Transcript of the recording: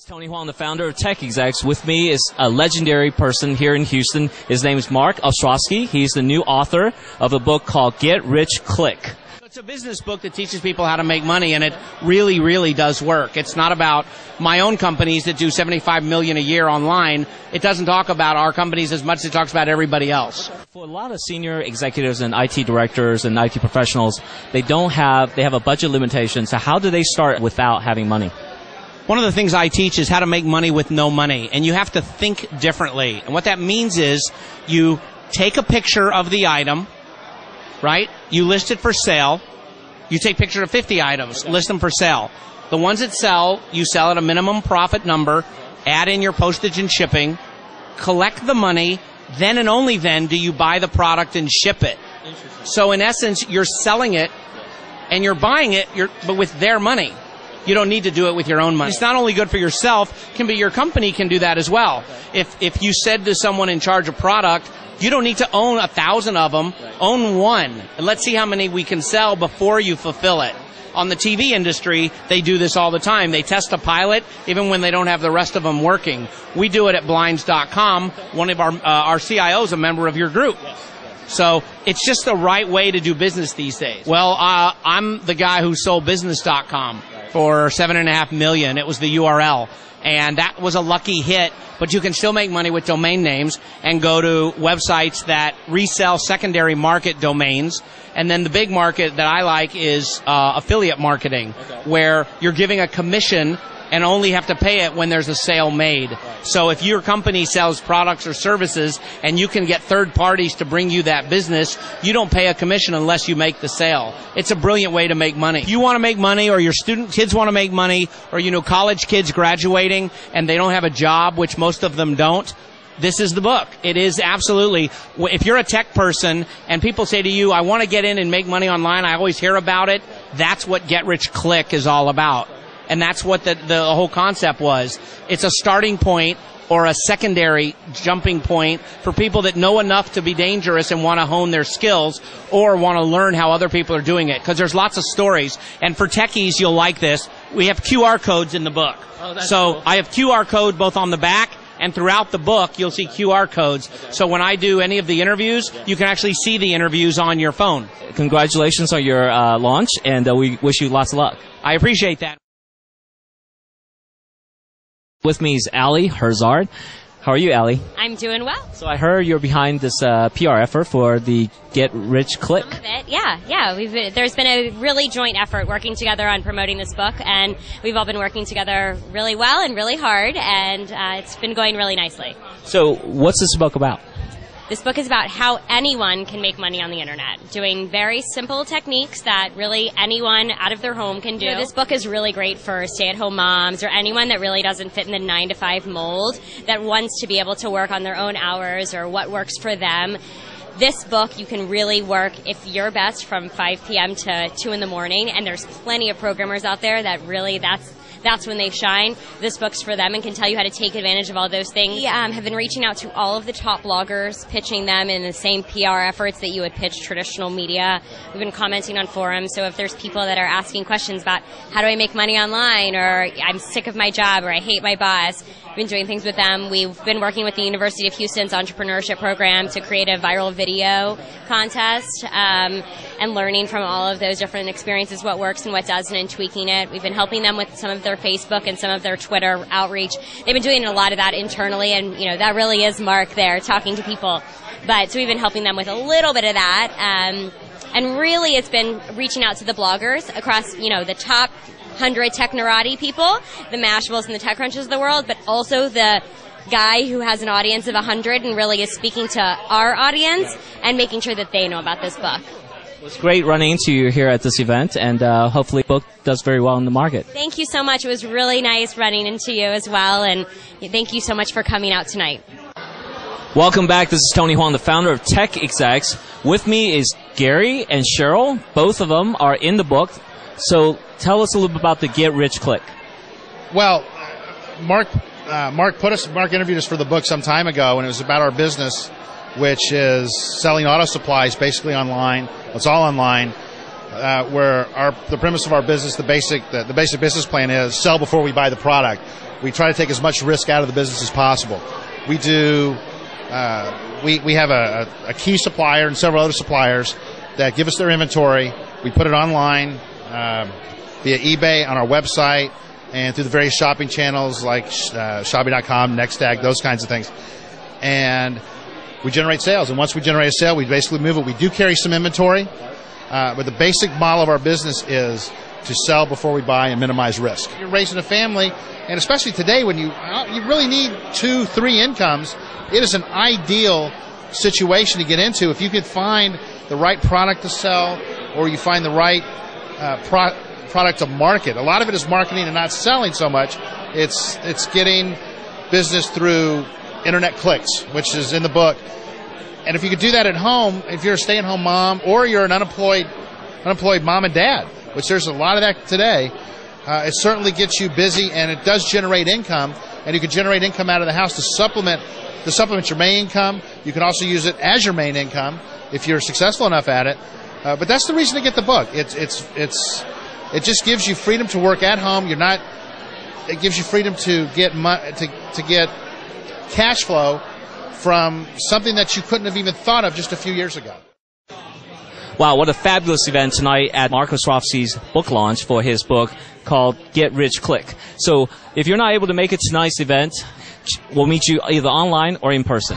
is Tony Huang, the founder of Tech Execs. With me is a legendary person here in Houston. His name is Marc Ostrofsky. He's the new author of a book called Get Rich Click. It's a business book that teaches people how to make money and it really, really does work. It's not about my own companies that do 75 million a year online. It doesn't talk about our companies as much as it talks about everybody else. For a lot of senior executives and IT directors and IT professionals, they don't have, they have a budget limitation. So how do they start without having money? One of the things I teach is how to make money with no money. And you have to think differently. And what that means is you take a picture of the item, right? You list it for sale. You take picture of 50 items, list them for sale. The ones that sell, you sell at a minimum profit number, add in your postage and shipping, collect the money, then and only then do you buy the product and ship it. So in essence, you're selling it and you're buying it, you're, but with their money. You don't need to do it with your own money. It's not only good for yourself, can be your company can do that as well. If if you said to someone in charge of product, you don't need to own a thousand of them, own one, and let's see how many we can sell before you fulfill it. On the TV industry, they do this all the time. They test a pilot even when they don't have the rest of them working. We do it at blinds.com. One of our uh, our CIO is a member of your group. Yes. So it's just the right way to do business these days. Well, uh, I'm the guy who sold business.com for seven and a half million. It was the URL. And that was a lucky hit, but you can still make money with domain names and go to websites that resell secondary market domains. And then the big market that I like is uh, affiliate marketing, where you're giving a commission and only have to pay it when there's a sale made. So if your company sells products or services and you can get third parties to bring you that business, you don't pay a commission unless you make the sale. It's a brilliant way to make money. If you want to make money or your student kids want to make money or you know college kids graduating and they don't have a job, which most of them don't, this is the book. It is absolutely, if you're a tech person and people say to you, I want to get in and make money online, I always hear about it, that's what Get Rich Click is all about. And that's what the, the whole concept was. It's a starting point or a secondary jumping point for people that know enough to be dangerous and want to hone their skills or want to learn how other people are doing it. Because there's lots of stories. And for techies, you'll like this. We have QR codes in the book. Oh, so cool. I have QR code both on the back and throughout the book, you'll see QR codes. So when I do any of the interviews, you can actually see the interviews on your phone. Congratulations on your uh, launch, and uh, we wish you lots of luck. I appreciate that. With me is Ali Herzard. How are you, Ali? I'm doing well. So I heard you're behind this uh, PR effort for the Get Rich Click. Some of it, yeah, yeah. We've there's been a really joint effort working together on promoting this book, and we've all been working together really well and really hard, and uh, it's been going really nicely. So what's this book about? This book is about how anyone can make money on the internet, doing very simple techniques that really anyone out of their home can do. this book is really great for stay-at-home moms or anyone that really doesn't fit in the nine to five mold that wants to be able to work on their own hours or what works for them. This book you can really work if you're best from 5 p.m. to 2 in the morning, and there's plenty of programmers out there that really that's that's when they shine. This book's for them and can tell you how to take advantage of all those things. We um, have been reaching out to all of the top bloggers, pitching them in the same PR efforts that you would pitch traditional media. We've been commenting on forums, so if there's people that are asking questions about how do I make money online, or I'm sick of my job, or I hate my boss, been doing things with them. We've been working with the University of Houston's entrepreneurship program to create a viral video contest um, and learning from all of those different experiences what works and what doesn't and tweaking it. We've been helping them with some of their Facebook and some of their Twitter outreach. They've been doing a lot of that internally, and you know that really is Marc there talking to people. But so we've been helping them with a little bit of that. Um, and really, it's been reaching out to the bloggers across, you know, the top hundred technorati people, the Mashables and the TechCrunches of the world, but also the guy who has an audience of 100 and really is speaking to our audience and making sure that they know about this book. It was great running into you here at this event, and uh, hopefully the book does very well in the market. Thank you so much. It was really nice running into you as well, and thank you so much for coming out tonight. Welcome back. This is Tony Huang, the founder of Tech Execs. With me is Gary and Cheryl. Both of them are in the book. So tell us a little bit about the Get Rich Click. Well, Marc, uh, Marc put us, Marc interviewed us for the book some time ago, and it was about our business, which is selling auto supplies basically online. It's all online. Uh, where our the premise of our business, the basic the, the basic business plan is sell before we buy the product. We try to take as much risk out of the business as possible. We do. Uh, we we have a, a, key supplier and several other suppliers that give us their inventory. We put it online um, via eBay on our website and through the various shopping channels like uh, Shopping.com, Nextag, those kinds of things. And we generate sales. And once we generate a sale, we basically move it. We do carry some inventory, uh, but the basic model of our business is to sell before we buy and minimize risk. You're raising a family, and especially today when you uh, you really need two, three incomes, it is an ideal situation to get into if you can find the right product to sell or you find the right uh, pro- product to market. A lot of it is marketing and not selling so much. It's it's getting business through internet clicks, which is in the book. And if you could do that at home, if you're a stay-at-home mom or you're an unemployed unemployed mom and dad, which there's a lot of that today, uh, it certainly gets you busy and it does generate income. And you can generate income out of the house to supplement to supplement your main income. You can also use it as your main income if you're successful enough at it. Uh, but that's the reason to get the book. It's it's it's it just gives you freedom to work at home. You're not. It gives you freedom to get to to get cash flow from something that you couldn't have even thought of just a few years ago. Wow, what a fabulous event tonight at Marc Ostrofsky's book launch for his book called Get Rich Click. So if you're not able to make it tonight's event, we'll meet you either online or in person.